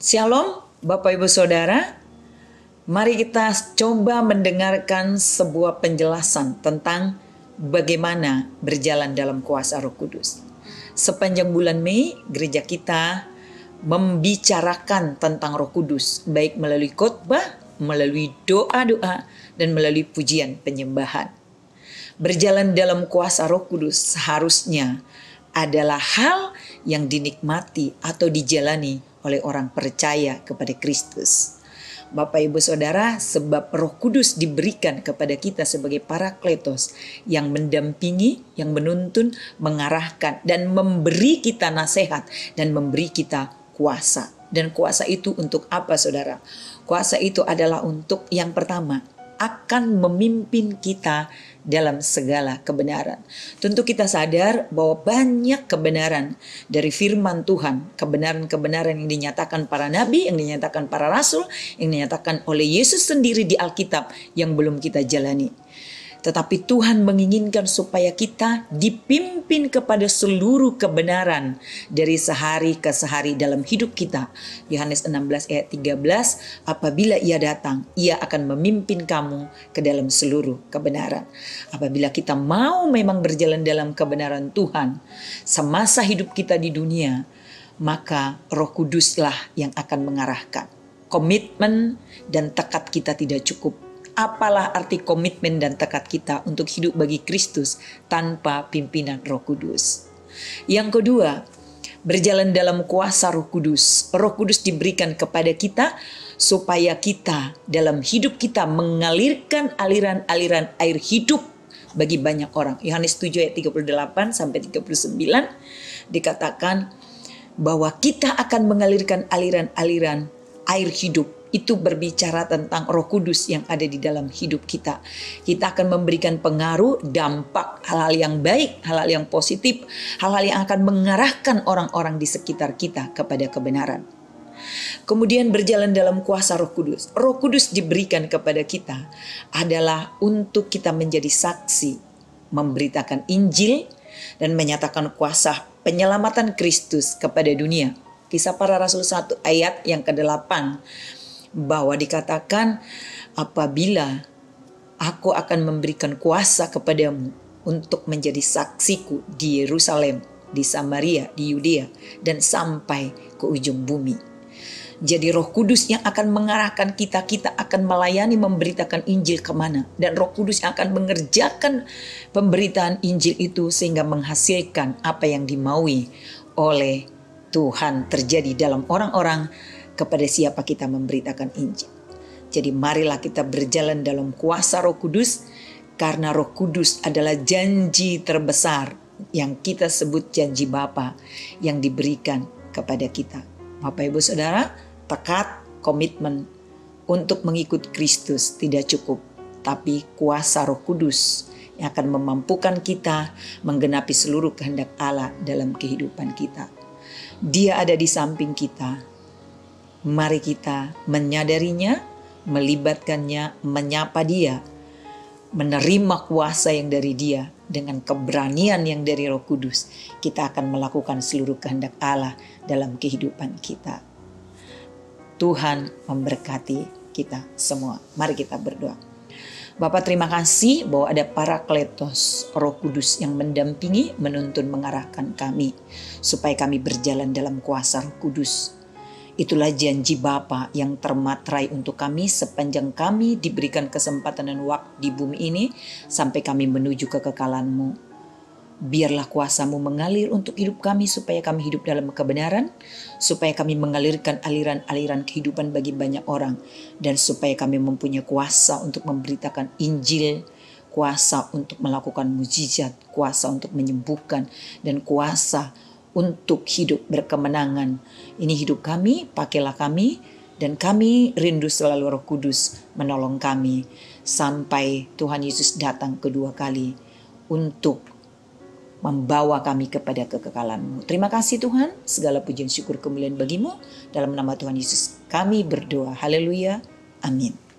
Shalom, Bapak Ibu Saudara. Mari kita coba mendengarkan sebuah penjelasan tentang bagaimana berjalan dalam kuasa Roh Kudus. Sepanjang bulan Mei, gereja kita membicarakan tentang Roh Kudus, baik melalui khotbah, melalui doa-doa, dan melalui pujian penyembahan. Berjalan dalam kuasa Roh Kudus seharusnya adalah hal yang dinikmati atau dijalani oleh orang percaya kepada Kristus. Bapak Ibu Saudara, sebab Roh Kudus diberikan kepada kita sebagai para kletos yang mendampingi, yang menuntun, mengarahkan dan memberi kita nasihat dan memberi kita kuasa. Dan kuasa itu untuk apa Saudara? Kuasa itu adalah untuk yang pertama, akan memimpin kita dalam segala kebenaran. Tentu kita sadar bahwa banyak kebenaran dari firman Tuhan, kebenaran-kebenaran yang dinyatakan para nabi, yang dinyatakan para rasul, yang dinyatakan oleh Yesus sendiri di Alkitab yang belum kita jalani. Tetapi Tuhan menginginkan supaya kita dipimpin kepada seluruh kebenaran dari sehari ke sehari dalam hidup kita. Yohanes 16 ayat 13, apabila ia datang, ia akan memimpin kamu ke dalam seluruh kebenaran. Apabila kita mau memang berjalan dalam kebenaran Tuhan, semasa hidup kita di dunia, maka Roh Kuduslah yang akan mengarahkan. Komitmen dan tekad kita tidak cukup apalah arti komitmen dan tekad kita untuk hidup bagi Kristus tanpa pimpinan Roh Kudus. Yang kedua, berjalan dalam kuasa Roh Kudus. Roh Kudus diberikan kepada kita supaya kita dalam hidup kita mengalirkan aliran-aliran air hidup bagi banyak orang. Yohanes 7 ayat 38 sampai 39 dikatakan bahwa kita akan mengalirkan aliran-aliran air hidup itu berbicara tentang Roh Kudus yang ada di dalam hidup kita. Kita akan memberikan pengaruh, dampak, hal-hal yang baik, hal-hal yang positif, hal-hal yang akan mengarahkan orang-orang di sekitar kita kepada kebenaran. Kemudian berjalan dalam kuasa Roh Kudus. Roh Kudus diberikan kepada kita adalah untuk kita menjadi saksi, memberitakan Injil dan menyatakan kuasa penyelamatan Kristus kepada dunia. Kisah para Rasul 1 ayat yang ke-8 bahwa dikatakan apabila aku akan memberikan kuasa kepadamu untuk menjadi saksiku di Yerusalem, di Samaria, di Yudea, dan sampai ke ujung bumi. Jadi roh kudus yang akan mengarahkan kita, kita akan melayani memberitakan Injil ke mana. Dan roh kudus yang akan mengerjakan pemberitaan Injil itu sehingga menghasilkan apa yang dimaui oleh Tuhan terjadi dalam orang-orang kepada siapa kita memberitakan Injil. Jadi marilah kita berjalan dalam kuasa Roh Kudus karena Roh Kudus adalah janji terbesar yang kita sebut janji Bapa yang diberikan kepada kita. Bapak Ibu Saudara, tekad komitmen untuk mengikut Kristus tidak cukup, tapi kuasa Roh Kudus yang akan memampukan kita menggenapi seluruh kehendak Allah dalam kehidupan kita. Dia ada di samping kita, Mari kita menyadarinya, melibatkannya, menyapa dia, menerima kuasa yang dari dia dengan keberanian yang dari Roh Kudus. Kita akan melakukan seluruh kehendak Allah dalam kehidupan kita. Tuhan memberkati kita semua. Mari kita berdoa. Bapak terima kasih bahwa ada para kletos roh kudus yang mendampingi, menuntun, mengarahkan kami. Supaya kami berjalan dalam kuasa roh kudus Itulah janji Bapa yang termatrai untuk kami sepanjang kami diberikan kesempatan dan waktu di bumi ini sampai kami menuju kekekalanmu. Biarlah kuasamu mengalir untuk hidup kami supaya kami hidup dalam kebenaran, supaya kami mengalirkan aliran-aliran kehidupan bagi banyak orang, dan supaya kami mempunyai kuasa untuk memberitakan Injil, kuasa untuk melakukan mujizat, kuasa untuk menyembuhkan, dan kuasa untuk hidup berkemenangan. Ini hidup kami, pakailah kami, dan kami rindu selalu roh kudus menolong kami sampai Tuhan Yesus datang kedua kali untuk membawa kami kepada kekekalanmu. Terima kasih Tuhan, segala pujian syukur kemuliaan bagimu. Dalam nama Tuhan Yesus kami berdoa. Haleluya. Amin.